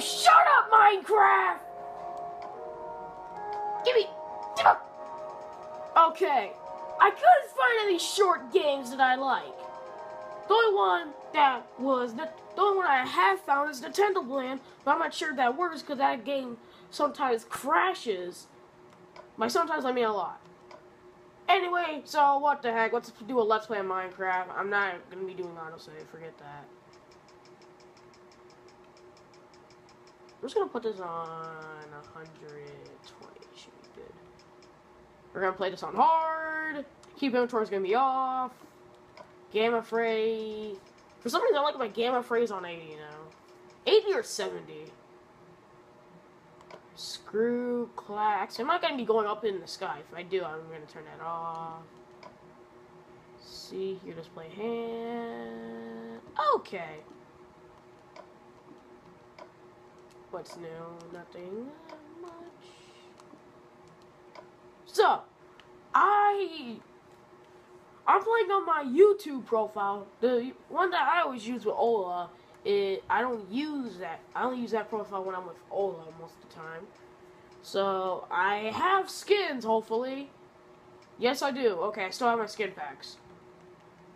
shut up, Minecraft? Give me. Give up. Okay. I couldn't find any short games that I like. The only one that was the, the only one I have found is Nintendo Land, but I'm not sure that works because that game sometimes crashes. By sometimes I mean a lot. Anyway, so what the heck? Let's do a Let's Play Minecraft. I'm not gonna be doing autosave. Forget that. I'm just gonna put this on 120. Should be good. We're gonna play this on hard. Keep inventory is gonna be off. Gamma Phrase. For some reason, I like my Gamma Phrase on 80 now. 80 or 70. Screw clacks. I'm not gonna be going up in the sky. If I do, I'm gonna turn that off. See your display hand. Okay. What's new? Nothing much. So, I I'm playing on my YouTube profile. The one that I always use with Ola. It I don't use that. I only use that profile when I'm with Ola most of the time. So I have skins. Hopefully, yes I do. Okay, I still have my skin packs.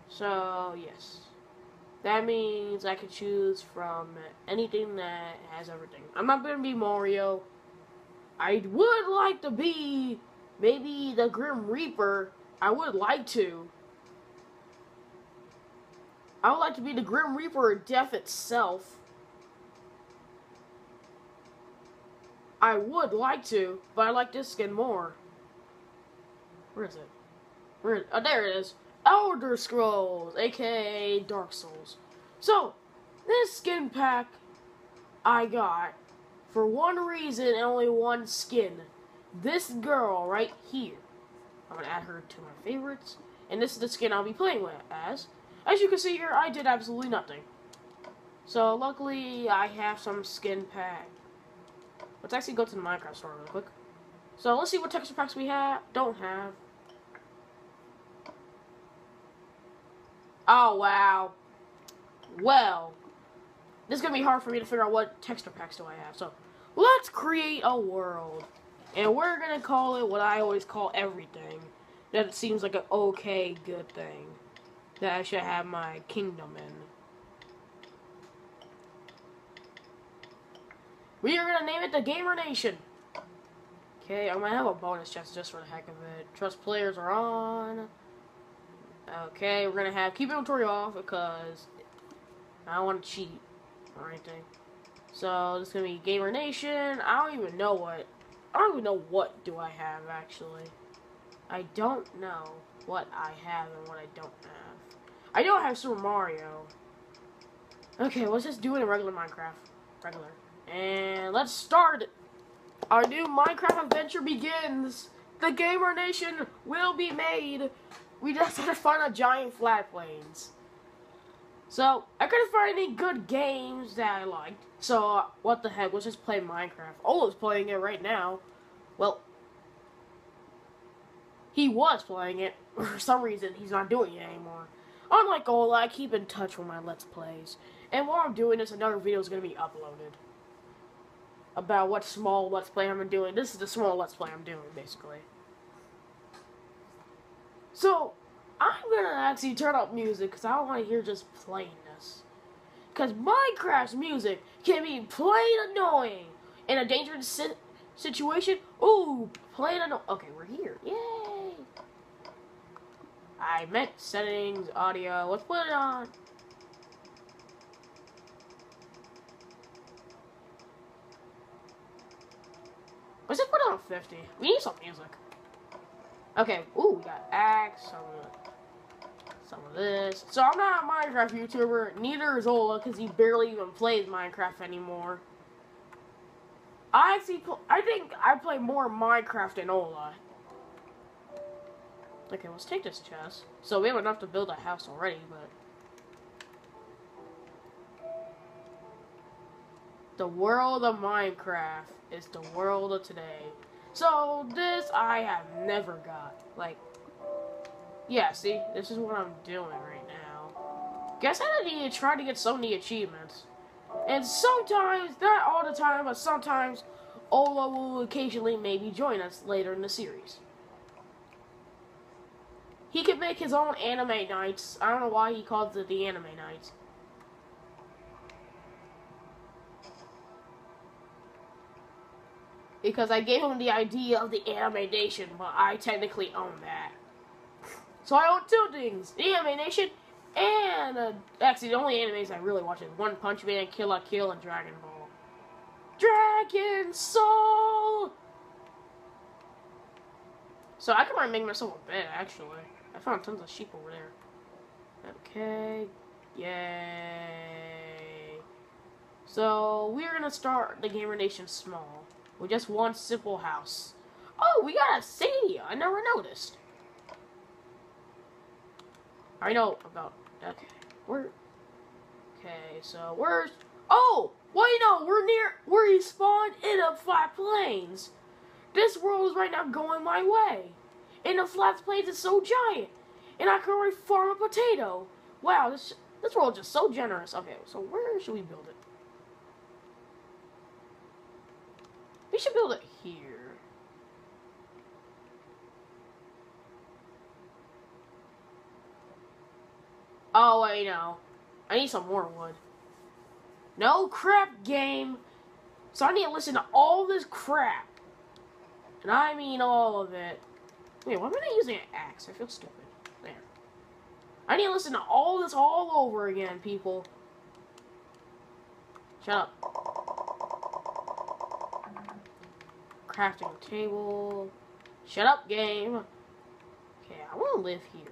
So yes. That means I can choose from anything that has everything. I'm not gonna be Mario. I would like to be maybe the Grim Reaper. I would like to. I would like to be the Grim Reaper or Death itself. I would like to, but I like this skin more. Where is it? Where? Oh, there it is. Elder Scrolls, aka Dark Souls. So, this skin pack I got for one reason and only one skin. This girl right here. I'm gonna add her to my favorites, and this is the skin I'll be playing with as. As you can see here, I did absolutely nothing. So, luckily, I have some skin pack. Let's actually go to the Minecraft store real quick. So, let's see what texture packs we have. Don't have. Oh, wow. Well, this is going to be hard for me to figure out what texture packs do I have. So, let's create a world. And we're going to call it what I always call everything. That seems like an okay, good thing. That I should have my kingdom in. We are going to name it the Gamer Nation. Okay, I'm going to have a bonus chest just for the heck of it. Trust players are on. Okay, we're gonna have keep inventory off because I don't want to cheat or anything. So this is gonna be Gamer Nation. I don't even know what. I don't even know what do I have actually. I don't know what I have and what I don't have. I don't have Super Mario. Okay, let's just do it in regular Minecraft. Regular. And let's start. Our new Minecraft adventure begins. The Gamer Nation will be made. We just had to find a giant flat plains. So, I couldn't find any good games that I liked. So, what the heck, let's just play Minecraft. Oh, Ola's playing it right now. Well, he was playing it. For some reason, he's not doing it anymore. Unlike Ola, I keep in touch with my Let's Plays. And while I'm doing this, another video is going to be uploaded. About what small Let's Play I'm doing. This is the small Let's Play I'm doing, basically. So, I'm gonna actually turn up music because I don't want to hear just plainness. Because Minecraft's music can be plain annoying in a dangerous si situation. Ooh, plain annoying. Okay, we're here. Yay! I meant settings, audio. Let's put it on. Let's just put it on 50. We need some music. Okay, ooh, we got axe, some of, some of this. So I'm not a Minecraft YouTuber, neither is Ola, because he barely even plays Minecraft anymore. I actually, I think I play more Minecraft than Ola. Okay, let's take this chest. So we have enough to build a house already, but... The world of Minecraft is the world of today. So this I have never got. Like, yeah, see, this is what I'm doing right now. Guess I need to try to get so many achievements. And sometimes, not all the time, but sometimes Ola will occasionally maybe join us later in the series. He could make his own anime nights. I don't know why he calls it the anime nights. Because I gave him the idea of the Anime Nation, but I technically own that. So I own two things. The Anime Nation and uh, actually, the only animes I really watch is One Punch Man, Kill la Kill, and Dragon Ball. Dragon Soul! So I can make myself a bed, actually. I found tons of sheep over there. Okay. Yay. So, we're gonna start the Gamer Nation small. With just one simple house. Oh, we got a Stadia! I never noticed. I know about Okay. We're Okay, so we're Oh! Well you know, we're near where he spawned in a flat plains. This world is right now going my way. And the flat plains is so giant. And I can already farm a potato. Wow, this this world is just so generous. Okay, so where should we build it? We should build it here. Oh, wait, no. I need some more wood. No crap game. So I need to listen to all this crap. And I mean all of it. Wait, why am I not using an axe? I feel stupid. There. I need to listen to all this all over again, people. Shut up. Crafting table. Shut up, game. Okay, I want to live here.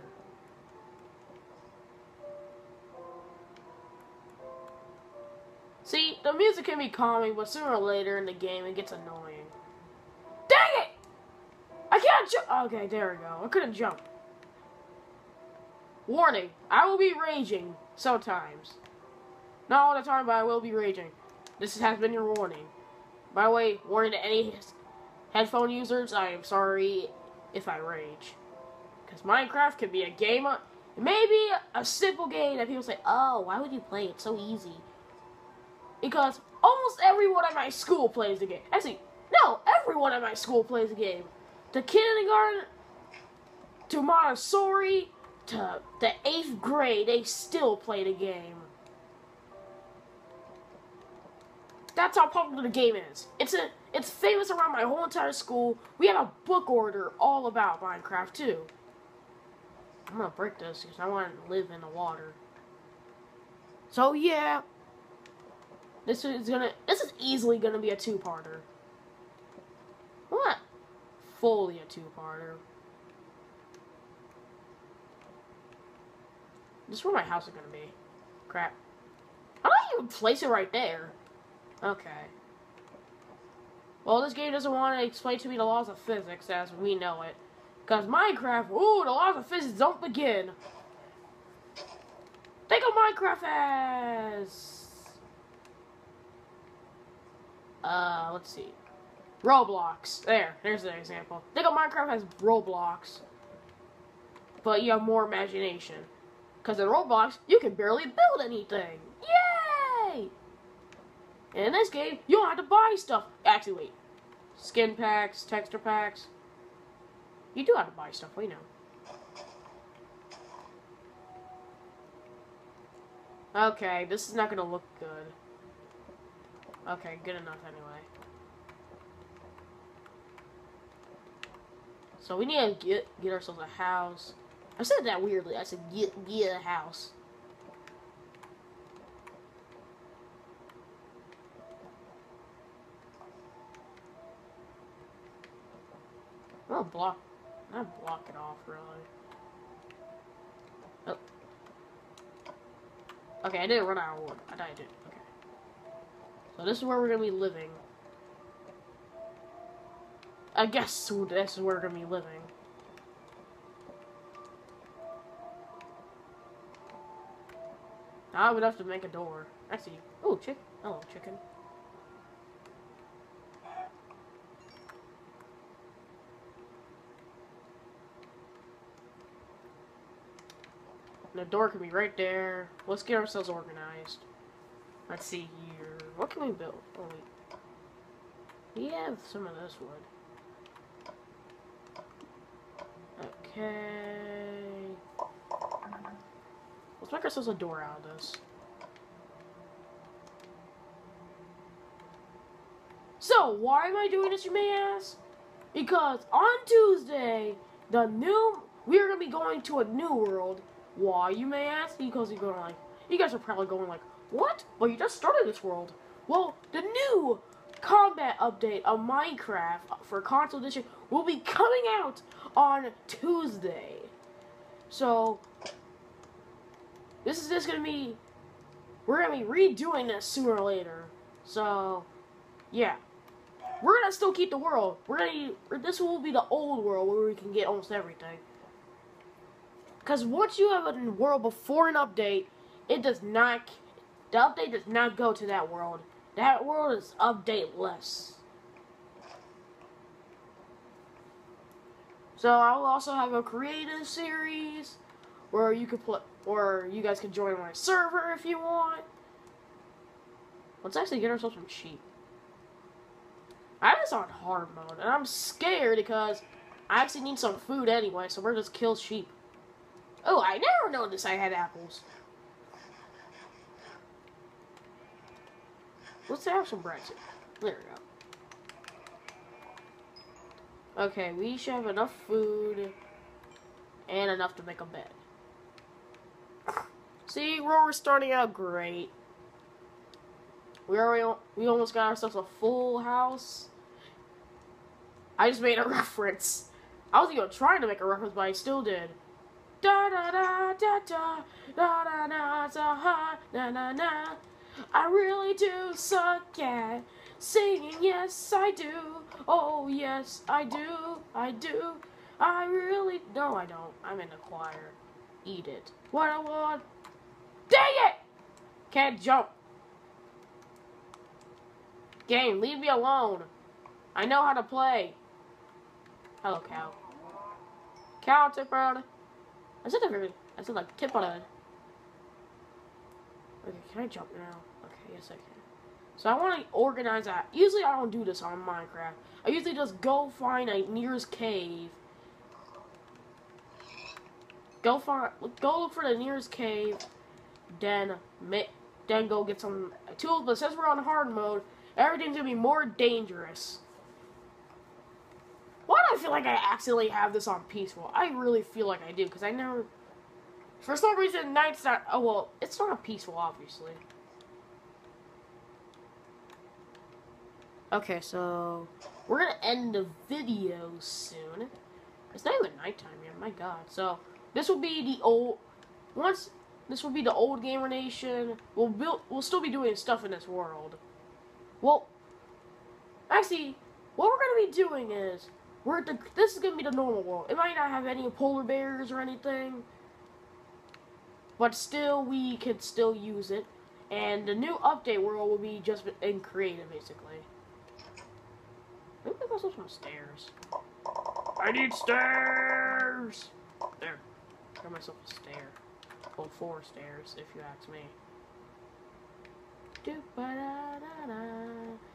See, the music can be calming, but sooner or later in the game it gets annoying. Dang it! I can't jump! Okay, there we go. I couldn't jump. Warning, I will be raging sometimes. Not all the time, but I will be raging. This has been your warning. By the way, warning to any headphone users, I am sorry if I rage. Because Minecraft can be a game, maybe a simple game that people say, oh, why would you play it? so easy because almost everyone at my school plays the game. Actually, no, everyone at my school plays the game. The kindergarten to Montessori to the eighth grade, they still play the game. That's how popular the game is. It's a it's famous around my whole entire school. We have a book order all about Minecraft too. I'm gonna break this because I want to live in the water. So yeah, this is gonna. This is easily gonna be a two-parter. What? Fully a two-parter. This is where my house is gonna be. Crap. I don't even place it right there. Okay. Well, this game doesn't want to explain to me the laws of physics as we know it. Because Minecraft, ooh, the laws of physics don't begin. Think of Minecraft as uh, let's see. Roblox. There, there's an example. Think of Minecraft has Roblox. But you have more imagination. Because in Roblox, you can barely build anything. Yay! And in this game, you don't have to buy stuff. Actually, wait. Skin packs, texture packs. You do have to buy stuff, we know. Okay, this is not gonna look good. Okay, good enough anyway. So we need to get get ourselves a house. I said that weirdly. I said get get a house. I'm gonna block. I'm gonna block it off really. Oh. Okay, I didn't run out of wood. I died. It. So this is where we're gonna be living. I guess this is where we're gonna be living. I would have to make a door. I see. Oh, chick. Hello, chicken. The door can be right there. Let's get ourselves organized. Let's see here. What can we build? Oh wait. We have some of this wood. Okay. Let's make ourselves a door out of this. So, why am I doing this, you may ask? Because on Tuesday, the new we are gonna be going to a new world. Why, you may ask? Because you're going like, you guys are probably going like, what? Well, you just started this world. Well, the new combat update of Minecraft for console edition will be coming out on Tuesday. So, this is just gonna be, we're gonna be redoing this sooner or later. So, yeah. We're gonna still keep the world. We're gonna, this will be the old world where we can get almost everything. Because once you have a world before an update, it does not, the update does not go to that world. That world is updateless. So I will also have a creative series where you can play, or you guys can join my server if you want. Let's actually get ourselves some sheep. I was on hard mode, and I'm scared because I actually need some food anyway, so we're just kill sheep. Oh, I never noticed I had apples. Let's have some bread. There we go. Okay, we should have enough food and enough to make a bed. See, we're starting out great. We already we almost got ourselves a full house. I just made a reference. I was even trying to make a reference, but I still did. Da da da da da da da da da hot na na na. I really do suck at singing. Yes, I do. Oh yes, I do. I do. I really no, I don't. I'm in a choir. Eat it. What I want. Dang it! Can't jump. Game, leave me alone. I know how to play. Hello, cow. Cow, Tipperone. I said that I said like tip on it. Okay, can I jump now? Okay, yes I can. So I want to organize that. Usually I don't do this on Minecraft. I usually just go find a nearest cave. Go find, go look for the nearest cave. Then, then go get some tools. But since we're on hard mode, everything's gonna be more dangerous. I feel like I accidentally have this on peaceful? I really feel like I do because I never. For some reason, night's not. Oh well, it's not a peaceful, obviously. Okay, so we're gonna end the video soon. It's not even nighttime yet. My God. So this will be the old. Once this will be the old Gamer Nation. We'll build. We'll still be doing stuff in this world. Well, actually, what we're gonna be doing is we're the, this is gonna be the normal world. It might not have any polar bears or anything, but still we could still use it. And the new update world will be just in creative, basically. Maybe there's some stairs. I need stairs. There, got myself a stair. Well, four stairs, if you ask me. Do ba da da da.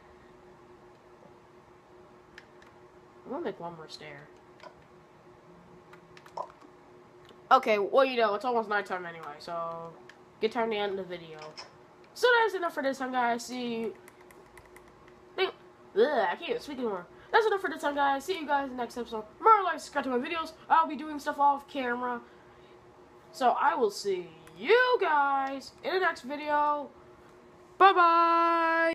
I'm gonna make one more stair. Okay, well, you know, it's almost nighttime anyway, so get time to end the video. So that's enough for this time, guys. See you. Think, ugh, I can't speak anymore. That's enough for this time, guys. See you guys in the next episode. Remember, like, subscribe to my videos. I'll be doing stuff off camera. So I will see you guys in the next video. Bye-bye.